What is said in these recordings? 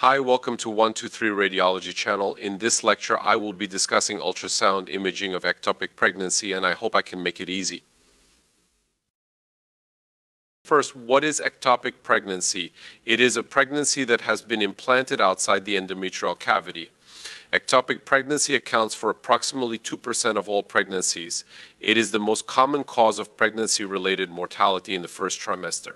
Hi, welcome to 123 Radiology channel. In this lecture, I will be discussing ultrasound imaging of ectopic pregnancy, and I hope I can make it easy. First, what is ectopic pregnancy? It is a pregnancy that has been implanted outside the endometrial cavity. Ectopic pregnancy accounts for approximately 2% of all pregnancies. It is the most common cause of pregnancy-related mortality in the first trimester.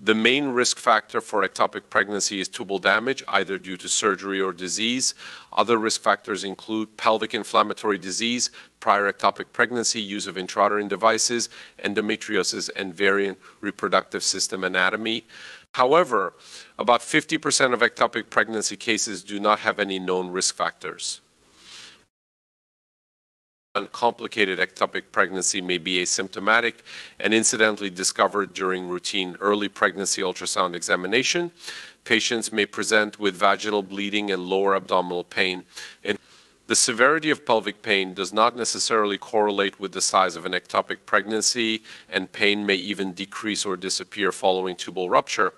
The main risk factor for ectopic pregnancy is tubal damage, either due to surgery or disease. Other risk factors include pelvic inflammatory disease, prior ectopic pregnancy, use of intrauterine devices, endometriosis, and variant reproductive system anatomy. However, about 50% of ectopic pregnancy cases do not have any known risk factors. Uncomplicated ectopic pregnancy may be asymptomatic and incidentally discovered during routine early pregnancy ultrasound examination. Patients may present with vaginal bleeding and lower abdominal pain. And the severity of pelvic pain does not necessarily correlate with the size of an ectopic pregnancy, and pain may even decrease or disappear following tubal rupture.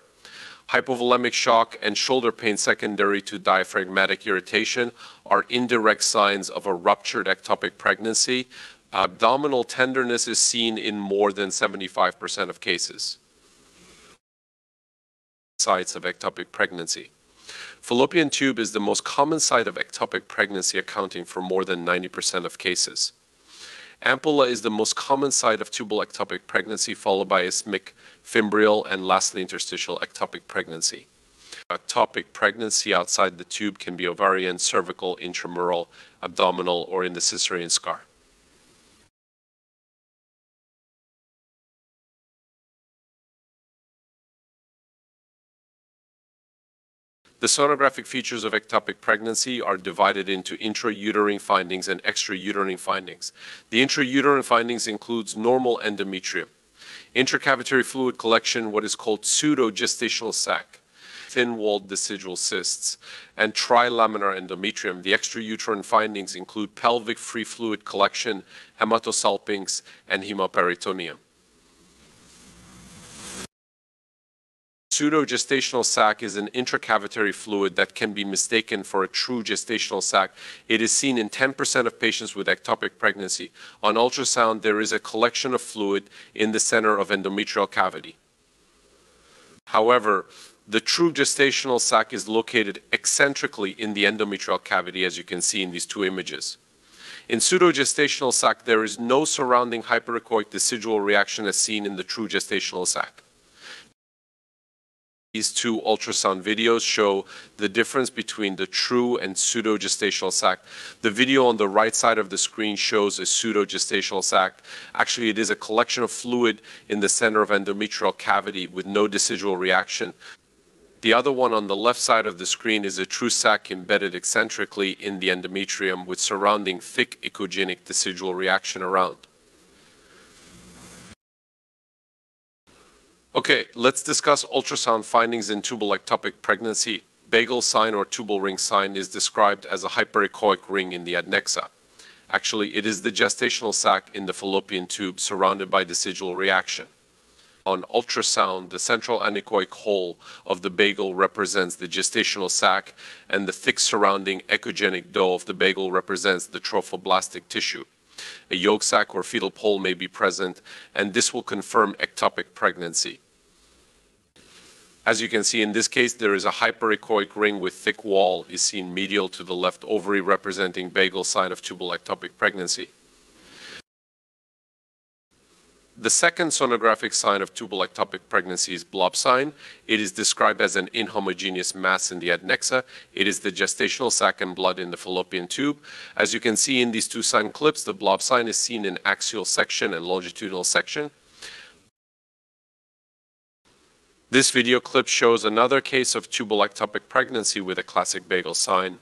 Hypovolemic shock and shoulder pain secondary to diaphragmatic irritation are indirect signs of a ruptured ectopic pregnancy. Abdominal tenderness is seen in more than 75% of cases. Sites of ectopic pregnancy. Fallopian tube is the most common site of ectopic pregnancy, accounting for more than 90% of cases. Ampulla is the most common site of tubal ectopic pregnancy, followed by isthmic, fimbrial, and lastly interstitial ectopic pregnancy. Ectopic pregnancy outside the tube can be ovarian, cervical, intramural, abdominal, or in the Caesarean scar. The sonographic features of ectopic pregnancy are divided into intrauterine findings and extrauterine findings. The intrauterine findings includes normal endometrium, intracavitary fluid collection, what is called pseudo-gestational sac, thin-walled decidual cysts, and trilaminar endometrium. The extrauterine findings include pelvic free fluid collection, hematosalpinx, and hemoperitoneum. Pseudo-gestational sac is an intracavitary fluid that can be mistaken for a true gestational sac. It is seen in 10% of patients with ectopic pregnancy. On ultrasound, there is a collection of fluid in the center of endometrial cavity. However, the true gestational sac is located eccentrically in the endometrial cavity, as you can see in these two images. In pseudogestational sac, there is no surrounding hyperechoic decidual reaction as seen in the true gestational sac. These two ultrasound videos show the difference between the true and pseudo-gestational sac. The video on the right side of the screen shows a pseudo-gestational sac. Actually, it is a collection of fluid in the center of endometrial cavity with no decidual reaction. The other one on the left side of the screen is a true sac embedded eccentrically in the endometrium with surrounding thick echogenic decidual reaction around. Okay, let's discuss ultrasound findings in tubal ectopic pregnancy. Bagel sign or tubal ring sign is described as a hyperechoic ring in the adnexa. Actually, it is the gestational sac in the fallopian tube surrounded by decidual reaction. On ultrasound, the central anechoic hole of the bagel represents the gestational sac, and the thick surrounding echogenic dough of the bagel represents the trophoblastic tissue a yolk sac or fetal pole may be present, and this will confirm ectopic pregnancy. As you can see in this case, there is a hyperechoic ring with thick wall is seen medial to the left ovary representing bagel sign of tubal ectopic pregnancy. The second sonographic sign of tubal ectopic pregnancy is blob sign. It is described as an inhomogeneous mass in the adnexa. It is the gestational sac and blood in the fallopian tube. As you can see in these two sign clips, the blob sign is seen in axial section and longitudinal section. This video clip shows another case of tubal ectopic pregnancy with a classic bagel sign.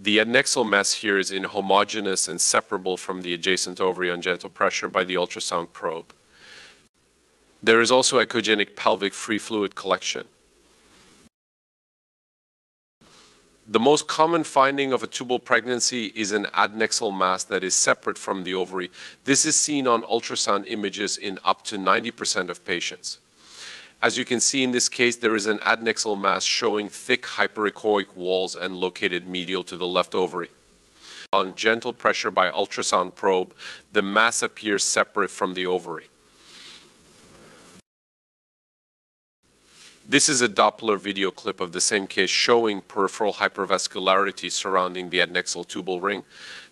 The adnexal mass here is inhomogeneous and separable from the adjacent ovary on gentle pressure by the ultrasound probe. There is also echogenic pelvic free fluid collection. The most common finding of a tubal pregnancy is an adnexal mass that is separate from the ovary. This is seen on ultrasound images in up to 90% of patients. As you can see in this case, there is an adnexal mass showing thick hyperechoic walls and located medial to the left ovary. On gentle pressure by ultrasound probe, the mass appears separate from the ovary. This is a Doppler video clip of the same case showing peripheral hypervascularity surrounding the adnexal tubal ring.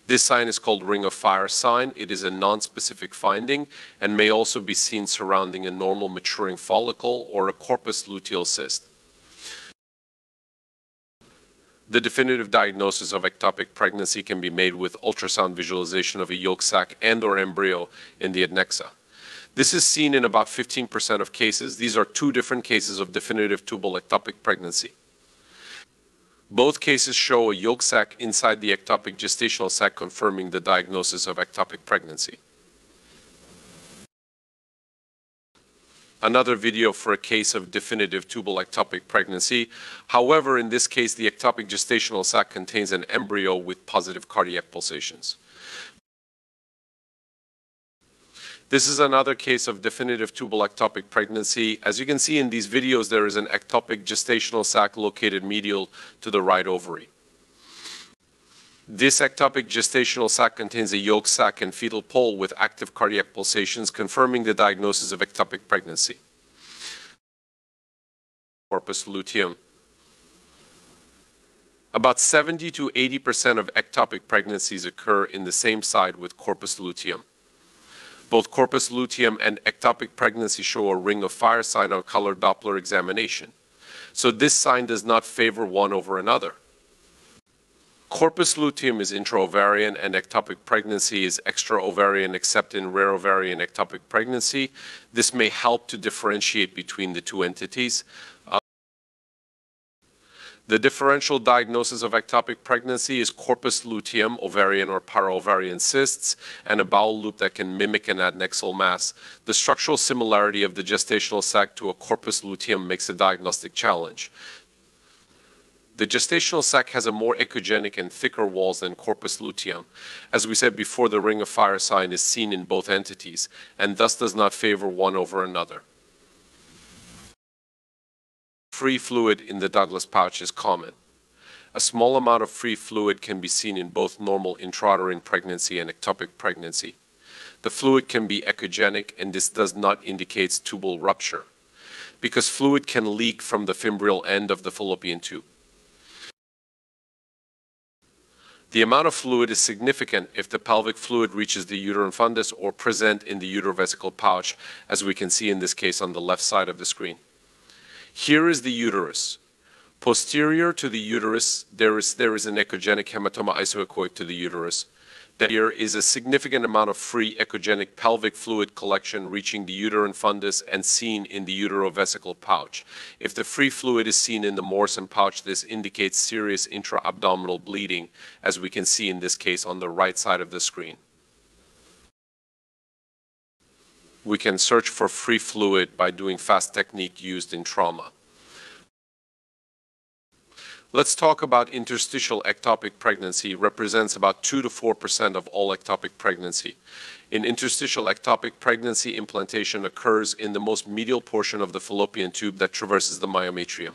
This sign is called ring of fire sign. It is a non-specific finding and may also be seen surrounding a normal maturing follicle or a corpus luteal cyst. The definitive diagnosis of ectopic pregnancy can be made with ultrasound visualization of a yolk sac and or embryo in the adnexa. This is seen in about 15% of cases. These are two different cases of definitive tubal ectopic pregnancy. Both cases show a yolk sac inside the ectopic gestational sac confirming the diagnosis of ectopic pregnancy. Another video for a case of definitive tubal ectopic pregnancy. However, in this case, the ectopic gestational sac contains an embryo with positive cardiac pulsations. This is another case of definitive tubal ectopic pregnancy. As you can see in these videos, there is an ectopic gestational sac located medial to the right ovary. This ectopic gestational sac contains a yolk sac and fetal pole with active cardiac pulsations, confirming the diagnosis of ectopic pregnancy. Corpus luteum. About 70 to 80% of ectopic pregnancies occur in the same side with corpus luteum. Both corpus luteum and ectopic pregnancy show a ring of fire sign on color Doppler examination. So this sign does not favor one over another. Corpus luteum is intraovarian and ectopic pregnancy is extraovarian except in rare ovarian ectopic pregnancy. This may help to differentiate between the two entities. The differential diagnosis of ectopic pregnancy is corpus luteum, ovarian or paraovarian cysts, and a bowel loop that can mimic an adnexal mass. The structural similarity of the gestational sac to a corpus luteum makes a diagnostic challenge. The gestational sac has a more echogenic and thicker walls than corpus luteum. As we said before, the ring of fire sign is seen in both entities, and thus does not favor one over another free fluid in the Douglas pouch is common. A small amount of free fluid can be seen in both normal intrauterine pregnancy and ectopic pregnancy. The fluid can be echogenic and this does not indicate tubal rupture because fluid can leak from the fimbrial end of the fallopian tube. The amount of fluid is significant if the pelvic fluid reaches the uterine fundus or present in the uterovesical pouch, as we can see in this case on the left side of the screen. Here is the uterus. Posterior to the uterus, there is, there is an echogenic hematoma isoechoic to the uterus. There is a significant amount of free echogenic pelvic fluid collection reaching the uterine fundus and seen in the uterovesical pouch. If the free fluid is seen in the Morison pouch, this indicates serious intra-abdominal bleeding, as we can see in this case on the right side of the screen. We can search for free fluid by doing fast technique used in trauma. Let's talk about interstitial ectopic pregnancy represents about 2 to 4% of all ectopic pregnancy. In interstitial ectopic pregnancy, implantation occurs in the most medial portion of the fallopian tube that traverses the myometrium.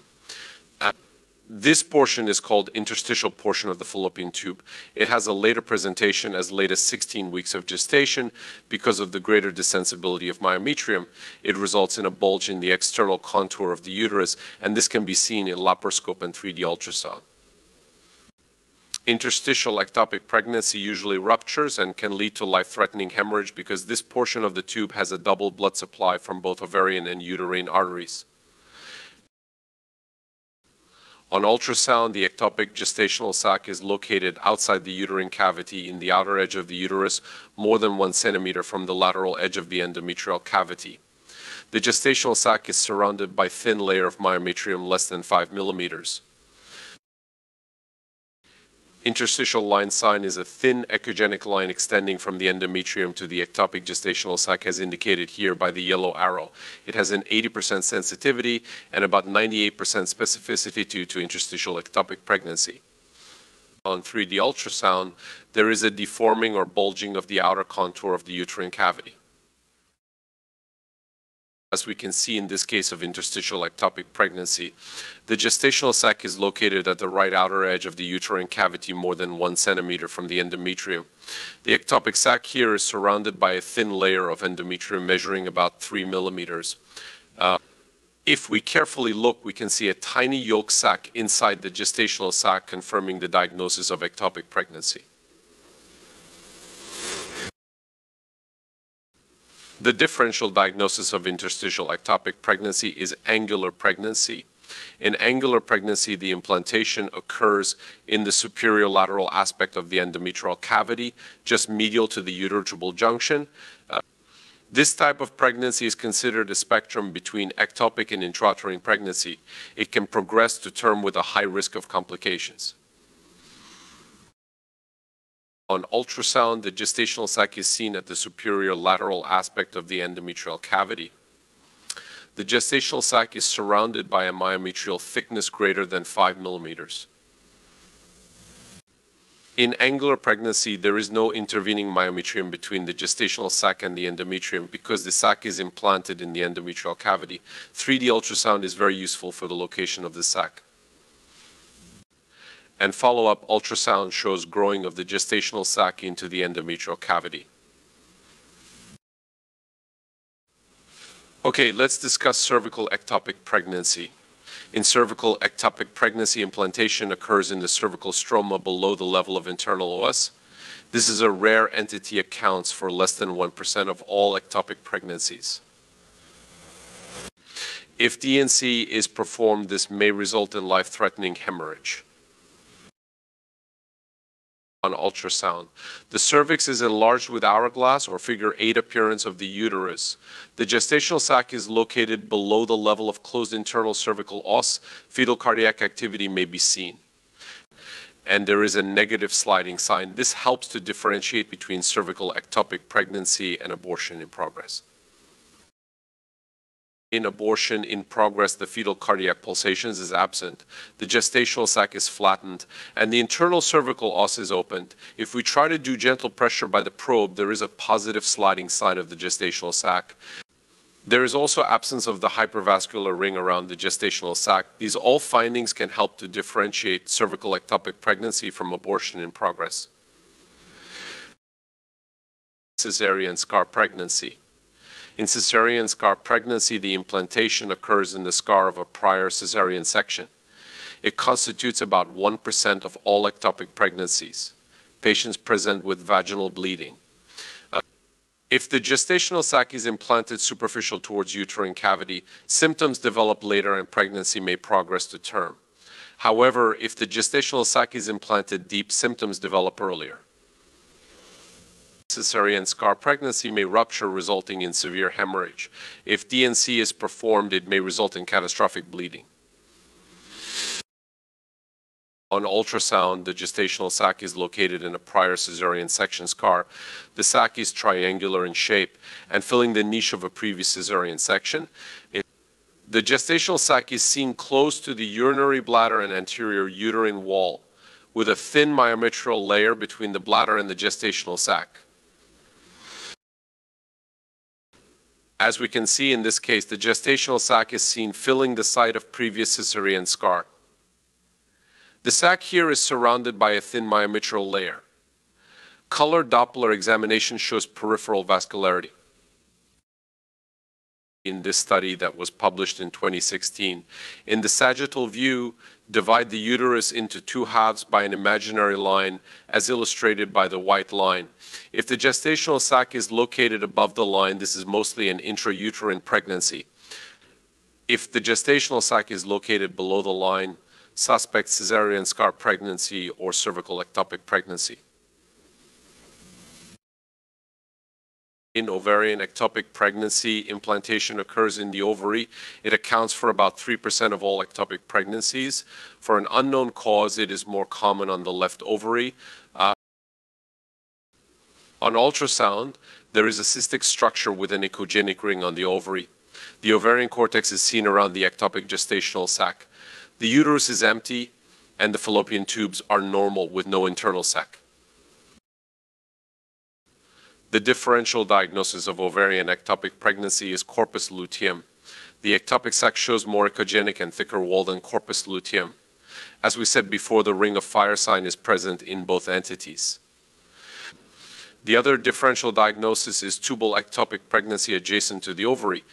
This portion is called interstitial portion of the fallopian tube. It has a later presentation as late as 16 weeks of gestation. Because of the greater distensibility of myometrium, it results in a bulge in the external contour of the uterus, and this can be seen in laparoscope and 3D ultrasound. Interstitial ectopic pregnancy usually ruptures and can lead to life-threatening hemorrhage because this portion of the tube has a double blood supply from both ovarian and uterine arteries. On ultrasound, the ectopic gestational sac is located outside the uterine cavity in the outer edge of the uterus, more than one centimeter from the lateral edge of the endometrial cavity. The gestational sac is surrounded by thin layer of myometrium less than 5 millimeters. Interstitial line sign is a thin echogenic line extending from the endometrium to the ectopic gestational sac as indicated here by the yellow arrow. It has an 80% sensitivity and about 98% specificity due to interstitial ectopic pregnancy. On 3D ultrasound, there is a deforming or bulging of the outer contour of the uterine cavity. As we can see in this case of interstitial ectopic pregnancy. The gestational sac is located at the right outer edge of the uterine cavity more than one centimeter from the endometrium. The ectopic sac here is surrounded by a thin layer of endometrium measuring about three millimeters. Uh, if we carefully look, we can see a tiny yolk sac inside the gestational sac confirming the diagnosis of ectopic pregnancy. The differential diagnosis of interstitial ectopic pregnancy is angular pregnancy. In angular pregnancy, the implantation occurs in the superior lateral aspect of the endometrial cavity, just medial to the uterotubal junction. Uh, this type of pregnancy is considered a spectrum between ectopic and intrauterine pregnancy. It can progress to term with a high risk of complications. On ultrasound, the gestational sac is seen at the superior lateral aspect of the endometrial cavity. The gestational sac is surrounded by a myometrial thickness greater than 5 millimeters. In angular pregnancy, there is no intervening myometrium between the gestational sac and the endometrium because the sac is implanted in the endometrial cavity. 3D ultrasound is very useful for the location of the sac and follow-up ultrasound shows growing of the gestational sac into the endometrial cavity. Okay, let's discuss cervical ectopic pregnancy. In cervical ectopic pregnancy, implantation occurs in the cervical stroma below the level of internal os. This is a rare entity accounts for less than 1% of all ectopic pregnancies. If D&C is performed, this may result in life-threatening hemorrhage on ultrasound. The cervix is enlarged with hourglass or figure 8 appearance of the uterus. The gestational sac is located below the level of closed internal cervical os. Fetal cardiac activity may be seen. And there is a negative sliding sign. This helps to differentiate between cervical ectopic pregnancy and abortion in progress in abortion in progress, the fetal cardiac pulsations is absent, the gestational sac is flattened, and the internal cervical os is opened. If we try to do gentle pressure by the probe, there is a positive sliding sign of the gestational sac. There is also absence of the hypervascular ring around the gestational sac. These all findings can help to differentiate cervical ectopic pregnancy from abortion in progress. Cesarean scar pregnancy. In cesarean scar pregnancy, the implantation occurs in the scar of a prior cesarean section. It constitutes about 1% of all ectopic pregnancies. Patients present with vaginal bleeding. Uh, if the gestational sac is implanted superficial towards uterine cavity, symptoms develop later and pregnancy may progress to term. However, if the gestational sac is implanted deep, symptoms develop earlier cesarean scar pregnancy may rupture, resulting in severe hemorrhage. If D&C is performed, it may result in catastrophic bleeding. On ultrasound, the gestational sac is located in a prior cesarean section scar. The sac is triangular in shape and filling the niche of a previous cesarean section. It, the gestational sac is seen close to the urinary bladder and anterior uterine wall with a thin myometrial layer between the bladder and the gestational sac. As we can see in this case, the gestational sac is seen filling the site of previous Caesarean scar. The sac here is surrounded by a thin myometrial layer. Color Doppler examination shows peripheral vascularity. In this study that was published in 2016, in the sagittal view, divide the uterus into two halves by an imaginary line as illustrated by the white line. If the gestational sac is located above the line, this is mostly an intrauterine pregnancy. If the gestational sac is located below the line, suspect cesarean scar pregnancy or cervical ectopic pregnancy. In ovarian ectopic pregnancy, implantation occurs in the ovary. It accounts for about 3% of all ectopic pregnancies. For an unknown cause, it is more common on the left ovary. Uh, on ultrasound, there is a cystic structure with an echogenic ring on the ovary. The ovarian cortex is seen around the ectopic gestational sac. The uterus is empty, and the fallopian tubes are normal with no internal sac. The differential diagnosis of ovarian ectopic pregnancy is corpus luteum. The ectopic sac shows more echogenic and thicker wall than corpus luteum. As we said before, the ring of fire sign is present in both entities. The other differential diagnosis is tubal ectopic pregnancy adjacent to the ovary.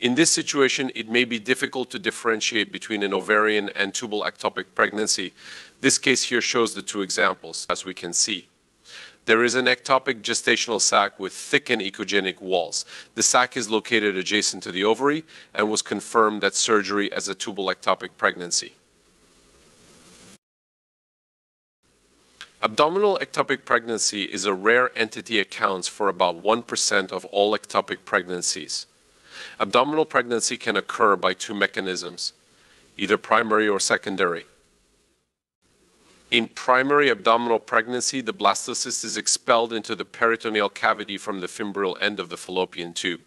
In this situation, it may be difficult to differentiate between an ovarian and tubal ectopic pregnancy. This case here shows the two examples, as we can see. There is an ectopic gestational sac with thick and echogenic walls. The sac is located adjacent to the ovary and was confirmed at surgery as a tubal ectopic pregnancy. Abdominal ectopic pregnancy is a rare entity accounts for about 1% of all ectopic pregnancies. Abdominal pregnancy can occur by two mechanisms, either primary or secondary. In primary abdominal pregnancy, the blastocyst is expelled into the peritoneal cavity from the fimbrial end of the fallopian tube,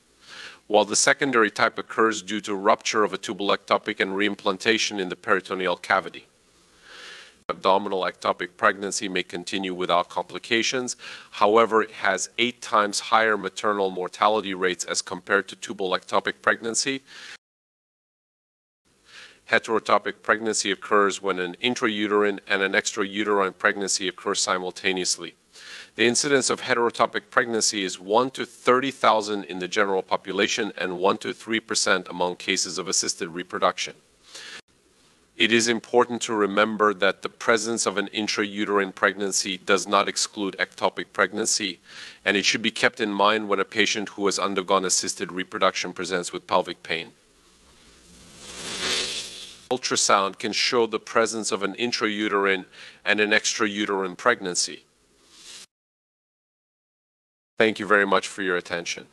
while the secondary type occurs due to rupture of a tubal ectopic and reimplantation in the peritoneal cavity. Abdominal ectopic pregnancy may continue without complications. However, it has eight times higher maternal mortality rates as compared to tubal ectopic pregnancy. Heterotopic pregnancy occurs when an intrauterine and an extrauterine pregnancy occur simultaneously. The incidence of heterotopic pregnancy is 1 to 30,000 in the general population and 1 to 3% among cases of assisted reproduction. It is important to remember that the presence of an intrauterine pregnancy does not exclude ectopic pregnancy, and it should be kept in mind when a patient who has undergone assisted reproduction presents with pelvic pain. Ultrasound can show the presence of an intrauterine and an extrauterine pregnancy. Thank you very much for your attention.